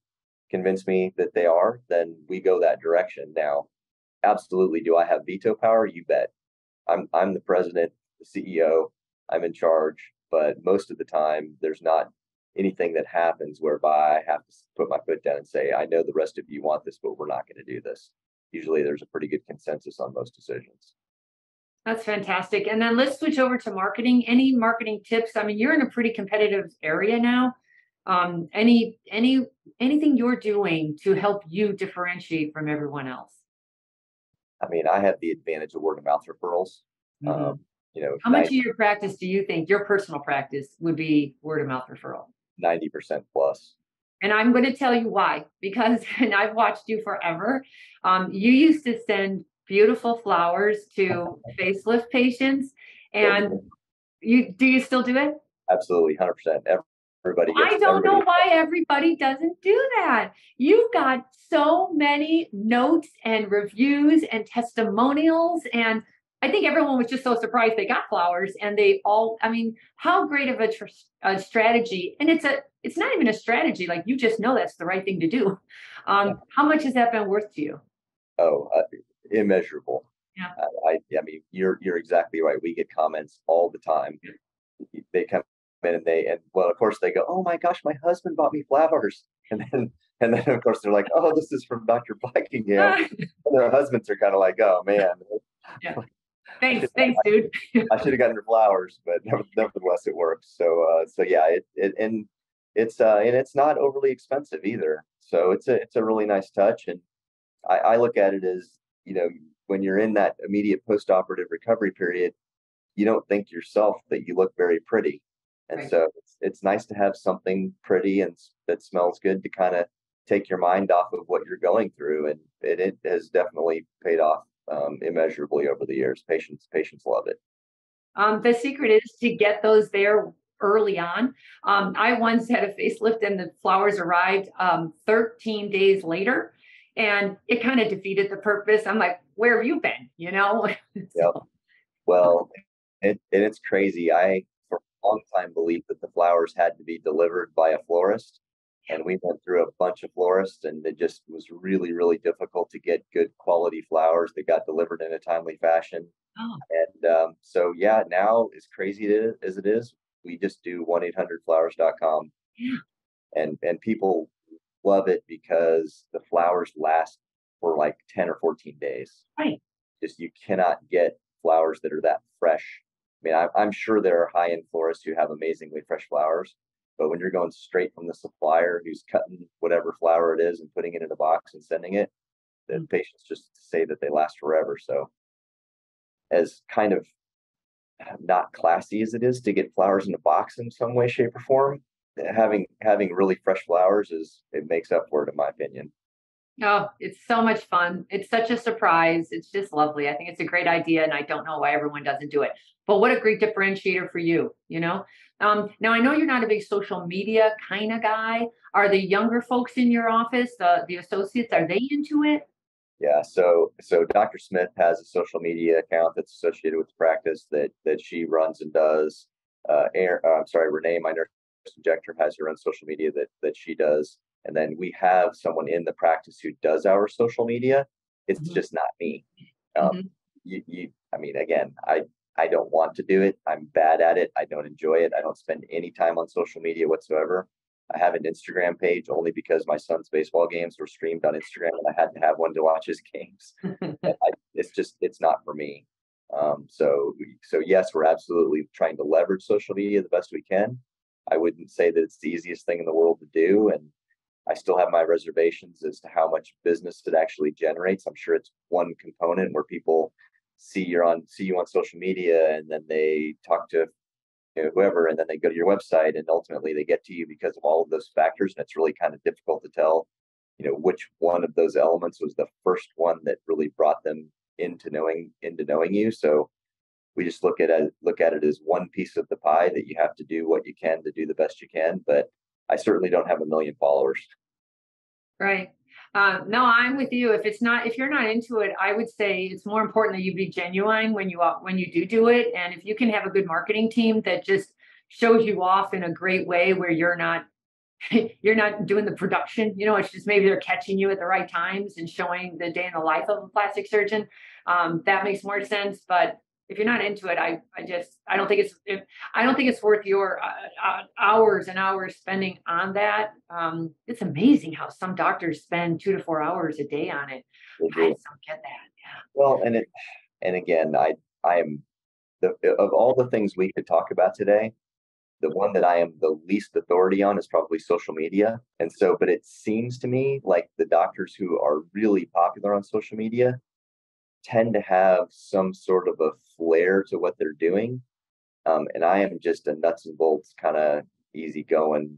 convince me that they are, then we go that direction. Now, absolutely do I have veto power? You bet. I'm I'm the president, the CEO. I'm in charge, but most of the time there's not anything that happens whereby I have to put my foot down and say, I know the rest of you want this, but we're not going to do this. Usually there's a pretty good consensus on most decisions. That's fantastic. And then let's switch over to marketing. Any marketing tips? I mean, you're in a pretty competitive area now. Um, any any anything you're doing to help you differentiate from everyone else? I mean, I have the advantage of word of mouth referrals. Mm-hmm. Um, you know, how much of your practice do you think your personal practice would be word of mouth referral? Ninety percent plus. And I'm going to tell you why, because and I've watched you forever. Um, you used to send beautiful flowers to facelift patients, and you do you still do it? Absolutely, hundred percent everybody i don't know why everybody doesn't do that you've got so many notes and reviews and testimonials and i think everyone was just so surprised they got flowers and they all i mean how great of a, tr- a strategy and it's a it's not even a strategy like you just know that's the right thing to do um, yeah. how much has that been worth to you oh uh, immeasurable yeah. Uh, I, I mean, you're you're exactly right. We get comments all the time. They come and they and well of course they go oh my gosh my husband bought me flowers and then and then of course they're like oh this is from dr buckingham and their husbands are kind of like oh man yeah thanks, thanks, dude. I should have gotten her flowers, but nevertheless, it works. So, uh, so yeah, it, it and it's uh, and it's not overly expensive either. So it's a it's a really nice touch, and I, I look at it as you know when you're in that immediate post-operative recovery period, you don't think yourself that you look very pretty, and right. so it's, it's nice to have something pretty and that smells good to kind of take your mind off of what you're going through, and it, it has definitely paid off um, immeasurably over the years. Patients patients love it. Um, the secret is to get those there early on. Um, I once had a facelift and the flowers arrived um, 13 days later, and it kind of defeated the purpose. I'm like, where have you been? You know? so. Yep. Well, it, and it's crazy. I, long time, believed that the flowers had to be delivered by a florist. And we went through a bunch of florists, and it just was really, really difficult to get good quality flowers that got delivered in a timely fashion. Oh. And um, so, yeah, now as crazy as it is, we just do 1-800-flowers.com. Yeah. And, and people love it because the flowers last for like 10 or 14 days. Right. Just you cannot get flowers that are that fresh. I mean, I, I'm sure there are high end florists who have amazingly fresh flowers, but when you're going straight from the supplier who's cutting whatever flower it is and putting it in a box and sending it, the mm-hmm. patients just say that they last forever. So, as kind of not classy as it is to get flowers in a box in some way, shape, or form, having having really fresh flowers is it makes up for it, in my opinion. Oh, it's so much fun. It's such a surprise. It's just lovely. I think it's a great idea, and I don't know why everyone doesn't do it. But what a great differentiator for you, you know? Um, now, I know you're not a big social media kind of guy. Are the younger folks in your office, uh, the associates, are they into it? Yeah, so so Dr. Smith has a social media account that's associated with the practice that that she runs and does. Uh, Erin, uh, I'm sorry, Renee, my nurse injector, has her own social media that that she does, and then we have someone in the practice who does our social media. It's mm-hmm. just not me. Um, mm-hmm. you, you, I mean, again, I I don't want to do it. I'm bad at it. I don't enjoy it. I don't spend any time on social media whatsoever. I have an Instagram page only because my son's baseball games were streamed on Instagram and I had to have one to watch his games. I, it's just it's not for me. Um, so so yes, we're absolutely trying to leverage social media the best we can. I wouldn't say that it's the easiest thing in the world to do, and I still have my reservations as to how much business it actually generates. I'm sure it's one component where people see you on see you on social media and then they talk to you know, whoever, and then they go to your website, and ultimately they get to you because of all of those factors. And it's really kind of difficult to tell, you know, which one of those elements was the first one that really brought them into knowing into knowing you. So we just look at it look at it as one piece of the pie that you have to do what you can to do the best you can. But I certainly don't have a million followers. Right. Uh, no, I'm with you. If it's not, if you're not into it, I would say it's more important that you be genuine when you when you do do it. And if you can have a good marketing team that just shows you off in a great way, where you're not you're not doing the production, you know, it's just maybe they're catching you at the right times and showing the day in the life of a plastic surgeon. Um, that makes more sense. But if you're not into it, I, I just, I don't think it's, if, I don't think it's worth your uh, uh, hours and hours spending on that. Um, it's amazing how some doctors spend two to four hours a day on it. I just don't get that. Yeah. Well, and it, and again, I, I am the, of all the things we could talk about today, the one that I am the least authority on is probably social media. And so, but it seems to me like the doctors who are really popular on social media tend to have some sort of a flair to what they're doing. Um, and I am just a nuts and bolts kind of easy going,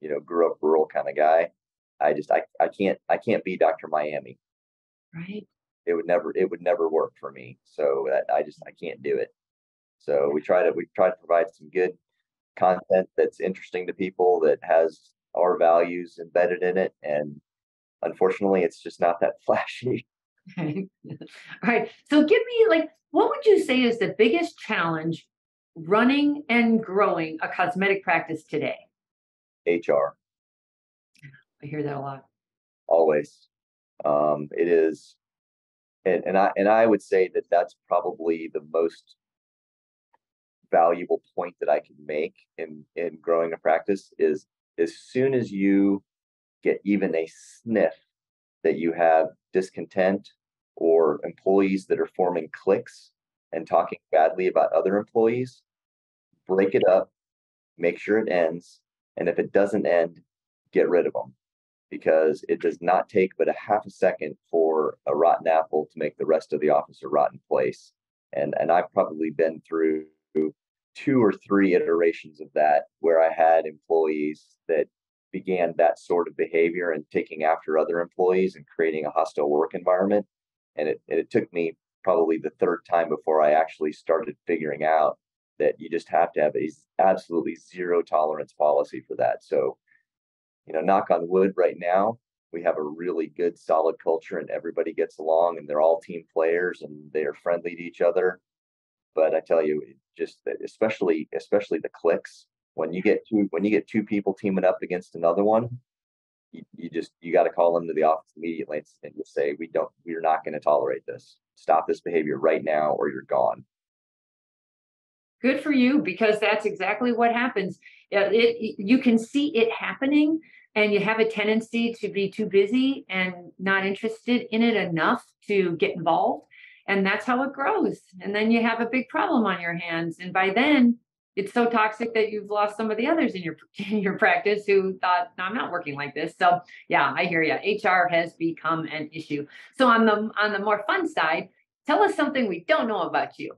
you know, grew up rural kind of guy. I just I, I can't I can't be Dr. Miami. Right. It would never it would never work for me. So that I just I can't do it. So we try to we try to provide some good content that's interesting to people that has our values embedded in it and unfortunately it's just not that flashy All right. So give me like what would you say is the biggest challenge running and growing a cosmetic practice today? HR. I hear that a lot. Always. Um, it is and, and I and I would say that that's probably the most valuable point that I can make in in growing a practice is as soon as you get even a sniff that you have discontent or employees that are forming cliques and talking badly about other employees, break it up, make sure it ends, and if it doesn't end, get rid of them because it does not take but a half a second for a rotten apple to make the rest of the office a rotten place. And and I've probably been through two or three iterations of that where I had employees that began that sort of behavior and taking after other employees and creating a hostile work environment. And it, it took me probably the third time before I actually started figuring out that you just have to have a absolutely zero tolerance policy for that. So, you know, knock on wood right now, we have a really good solid culture and everybody gets along and they're all team players and they are friendly to each other. But I tell you, just especially especially the cliques when you get two when you get two people teaming up against another one, you, you just you got to call them to the office immediately and just say we don't we're not going to tolerate this. Stop this behavior right now, or you're gone. Good for you because that's exactly what happens. It, it you can see it happening and you have a tendency to be too busy and not interested in it enough to get involved and that's how it grows and then you have a big problem on your hands and by then it's so toxic that you've lost some of the others in your in your practice who thought no, i'm not working like this. So yeah i hear you hr has become an issue. So on the on the more fun side tell us something we don't know about you.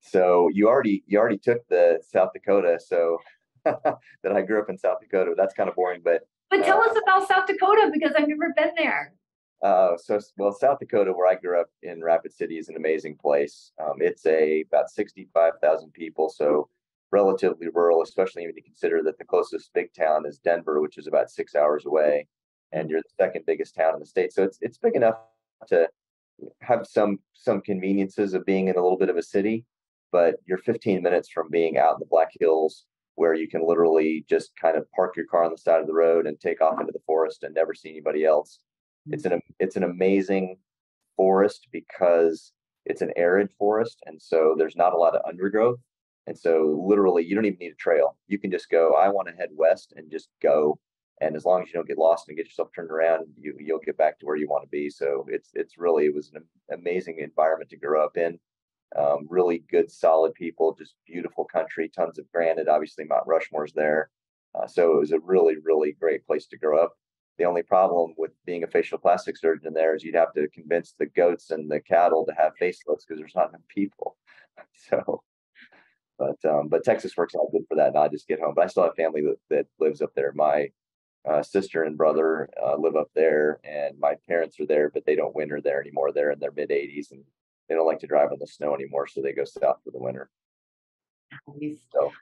So you already you already took the south dakota so that i grew up in south dakota. That's kind of boring but but tell uh, us about south dakota because i've never been there uh, so, well, South Dakota, where I grew up in Rapid City, is an amazing place. Um, it's a about sixty-five thousand people, so relatively rural, especially when you consider that the closest big town is Denver, which is about six hours away, and you're the second biggest town in the state. So it's it's big enough to have some some conveniences of being in a little bit of a city, but you're 15 minutes from being out in the Black Hills, where you can literally just kind of park your car on the side of the road and take off into the forest and never see anybody else it's an it's an amazing forest because it's an arid forest, and so there's not a lot of undergrowth. And so literally, you don't even need a trail. You can just go. I want to head west and just go. And as long as you don't get lost and get yourself turned around, you you'll get back to where you want to be. So it's it's really it was an amazing environment to grow up in. Um, really good, solid people, just beautiful country, tons of granite. Obviously, Mount Rushmore's there. Uh, so it was a really, really great place to grow up. The only problem with being a facial plastic surgeon there is you'd have to convince the goats and the cattle to have facelifts because there's not enough people. So, but um, but Texas works out good for that, and I just get home. But I still have family that, that lives up there. My uh, sister and brother uh, live up there, and my parents are there, but they don't winter there anymore. They're in their mid 80s, and they don't like to drive in the snow anymore, so they go south for the winter. So,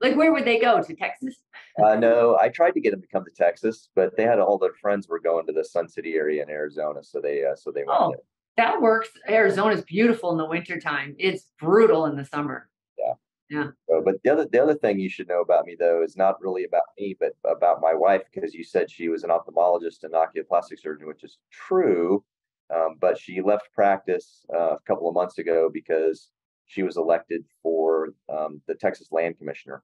like, where would they go to Texas? uh, no, I tried to get them to come to Texas, but they had all their friends were going to the Sun City area in Arizona, so they uh, so they went oh, there. That works. Arizona is beautiful in the wintertime. It's brutal in the summer. Yeah. Yeah. So, but the other the other thing you should know about me though is not really about me, but about my wife, because you said she was an ophthalmologist and oculoplastic surgeon, which is true. Um, but she left practice uh, a couple of months ago because she was elected for um, the Texas Land Commissioner.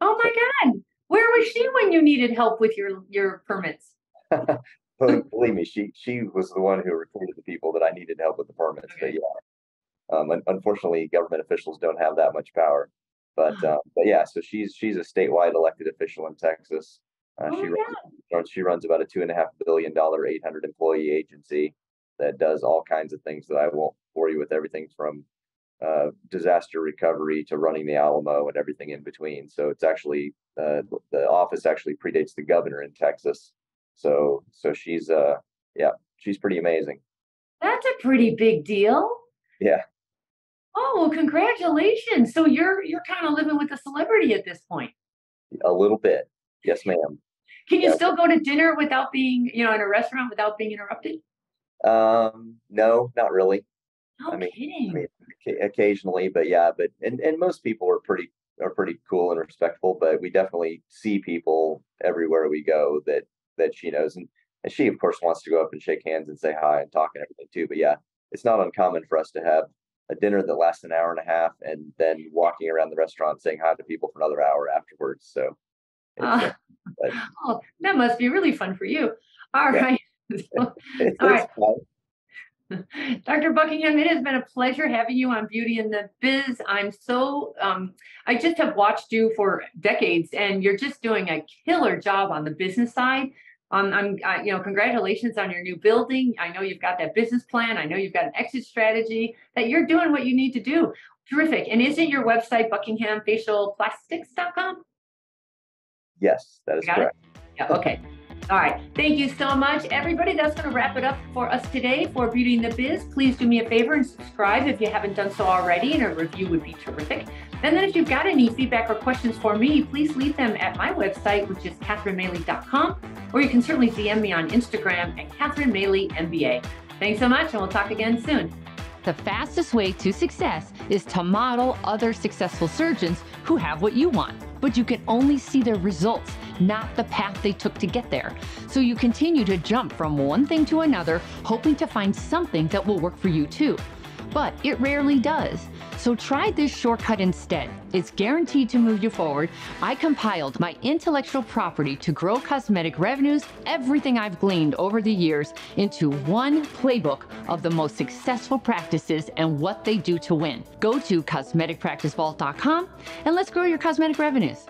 Oh my so, God! Where was she when you needed help with your your permits? Believe me, she she was the one who recruited the people that I needed help with the permits. Okay. But yeah, um, unfortunately, government officials don't have that much power. But uh, but yeah, so she's she's a statewide elected official in Texas. Uh, oh she runs, she runs about a two and a half billion dollar, eight hundred employee agency that does all kinds of things that I won't bore you with. Everything from uh, disaster recovery to running the Alamo and everything in between. So it's actually uh, the office actually predates the governor in Texas. So so she's uh yeah she's pretty amazing. That's a pretty big deal. Yeah. Oh well, congratulations! So you're you're kind of living with a celebrity at this point. A little bit, yes, ma'am. Can you still go to dinner without being, you know, in a restaurant without being interrupted? Um, no, not really. No I mean, kidding. I mean, occasionally, but yeah, but and and most people are pretty are pretty cool and respectful, but we definitely see people everywhere we go that that she knows, and and she of course wants to go up and shake hands and say hi and talk and everything too. But yeah, it's not uncommon for us to have a dinner that lasts an hour and a half, and then walking around the restaurant saying hi to people for another hour afterwards. So, uh, oh, that must be really fun for you. All yeah. right. all right. Dr. Buckingham, it has been a pleasure having you on Beauty and the Biz. I'm so, um, I just have watched you for decades and you're just doing a killer job on the business side. Um, I'm, I, you know, congratulations on your new building. I know you've got that business plan. I know you've got an exit strategy that you're doing what you need to do. Terrific. And isn't your website buckinghamfacialplastics.com? Yes, that is correct. It? Yeah. Okay. All right. Thank you so much, everybody. That's going to wrap it up for us today for Beauty and the Biz. Please do me a favor and subscribe if you haven't done so already, and a review would be terrific. And then if you've got any feedback or questions for me, please leave them at my website, which is catherinemaley.com, or you can certainly DM me on Instagram at Catherine MBA. Thanks so much, and we'll talk again soon. The fastest way to success is to model other successful surgeons who have what you want, but you can only see their results not the path they took to get there. So you continue to jump from one thing to another, hoping to find something that will work for you too. But it rarely does. So try this shortcut instead. It's guaranteed to move you forward. I compiled my intellectual property to grow cosmetic revenues, everything I've gleaned over the years, into one playbook of the most successful practices and what they do to win. Go to cosmeticpracticevault.com and let's grow your cosmetic revenues.